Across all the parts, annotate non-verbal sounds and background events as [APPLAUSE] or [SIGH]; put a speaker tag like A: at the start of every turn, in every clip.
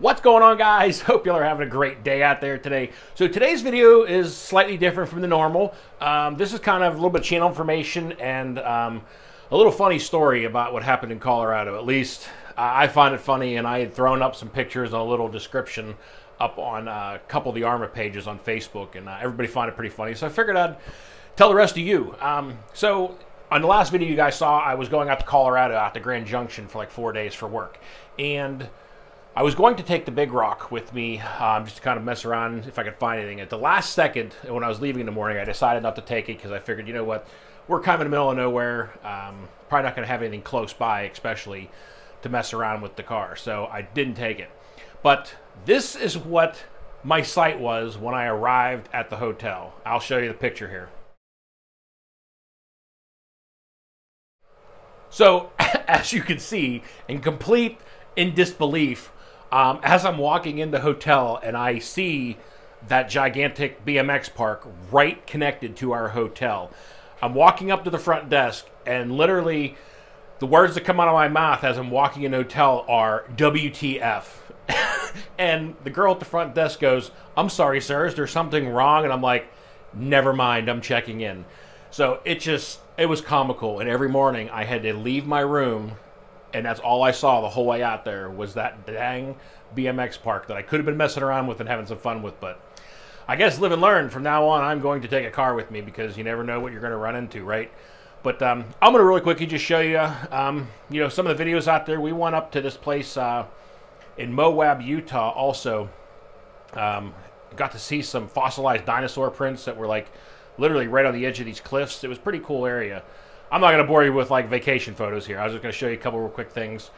A: What's going on guys? [LAUGHS] Hope y'all are having a great day out there today. So today's video is slightly different from the normal. Um, this is kind of a little bit of channel information and um, a little funny story about what happened in Colorado. At least I find it funny and I had thrown up some pictures and a little description up on uh, a couple of the Arrma pages on Facebook and uh, everybody found it pretty funny. So I figured I'd tell the rest of you. Um, so on the last video you guys saw, I was going out to Colorado, out to Grand Junction for like four days for work. And I was going to take the big rock with me um, just to kind of mess around if I could find anything. At the last second, when I was leaving in the morning, I decided not to take it because I figured, you know what, we're kind of in the middle of nowhere. Um, probably not going to have anything close by, especially to mess around with the car. So I didn't take it. But this is what my sight was when I arrived at the hotel. I'll show you the picture here. So, [LAUGHS] as you can see, in complete in disbelief, um, as I'm walking in the hotel and I see that gigantic BMX park right connected to our hotel, I'm walking up to the front desk and literally the words that come out of my mouth as I'm walking in the hotel are WTF. [LAUGHS] and the girl at the front desk goes, I'm sorry, sir, is there something wrong? And I'm like, never mind, I'm checking in. So it just, it was comical. And every morning I had to leave my room and that's all I saw the whole way out there was that dang BMX park that I could have been messing around with and having some fun with. But I guess live and learn. From now on, I'm going to take a car with me because you never know what you're going to run into, right? But um, I'm going to really quickly just show you, um, you know, some of the videos out there. We went up to this place uh, in Moab, Utah. Also, um, got to see some fossilized dinosaur prints that were like literally right on the edge of these cliffs. It was pretty cool area. I'm not going to bore you with like vacation photos here. I was just going to show you a couple real quick things.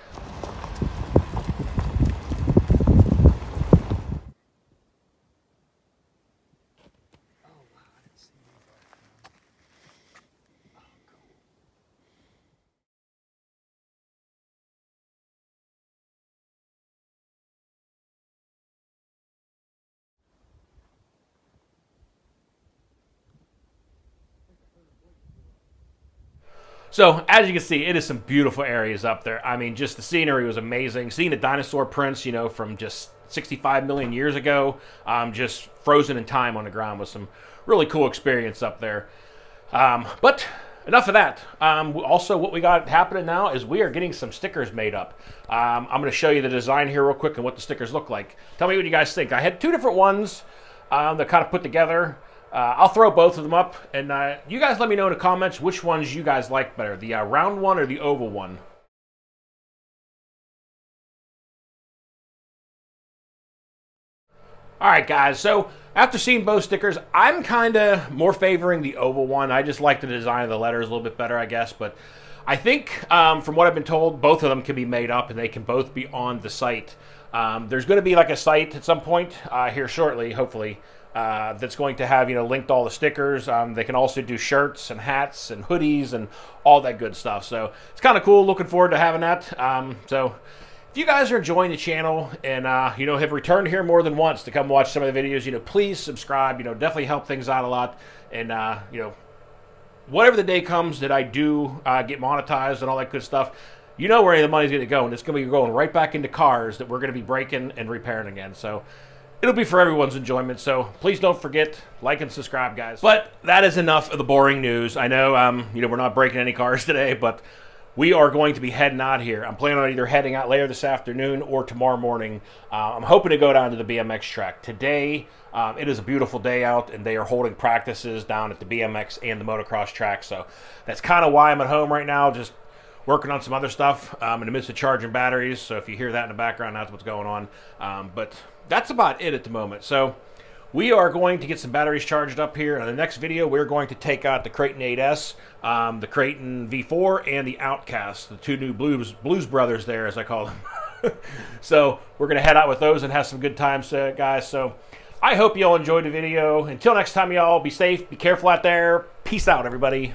A: So, as you can see, it is some beautiful areas up there. I mean, just the scenery was amazing. Seeing the dinosaur prints, you know, from just 65 million years ago, um, just frozen in time on the ground was some really cool experience up there. Um, but enough of that. Um, also, what we got happening now is we are getting some stickers made up. Um, I'm going to show you the design here real quick and what the stickers look like. Tell me what you guys think. I had two different ones um, that kind of put together. Uh, I'll throw both of them up, and uh, you guys let me know in the comments which ones you guys like better, the uh, round one or the oval one. All right, guys, so after seeing both stickers, I'm kind of more favoring the oval one. I just like the design of the letters a little bit better, I guess, but I think um, from what I've been told, both of them can be made up and they can both be on the site. Um, there's going to be like a site at some point uh, here shortly, hopefully, uh, that's going to have you know linked all the stickers. Um, they can also do shirts and hats and hoodies and all that good stuff. So it's kind of cool. Looking forward to having that. Um, so if you guys are enjoying the channel and uh, you know have returned here more than once to come watch some of the videos, you know please subscribe. You know definitely help things out a lot. And uh, you know whatever the day comes that I do uh, get monetized and all that good stuff. You know where any of the money's going to go, and it's going to be going right back into cars that we're going to be breaking and repairing again. So, it'll be for everyone's enjoyment. So please don't forget like and subscribe, guys. But that is enough of the boring news. I know, um, you know, we're not breaking any cars [LAUGHS] today, but we are going to be heading out here. I'm planning on either heading out later this afternoon or tomorrow morning. Uh, I'm hoping to go down to the BMX track today. Um, it is a beautiful day out, and they are holding practices down at the BMX and the motocross track. So that's kind of why I'm at home right now, just working on some other stuff. I'm um, in the midst of charging batteries, so if you hear that in the background, that's what's going on. Um, but that's about it at the moment. So we are going to get some batteries charged up here. In the next video, we're going to take out the Kraton 8S, um, the Kraton V4, and the Outcast, the two new Blues, Blues Brothers there, as I call them. [LAUGHS] so we're going to head out with those and have some good times, uh, guys. So I hope you all enjoyed the video. Until next time, y'all, be safe, be careful out there. Peace out, everybody.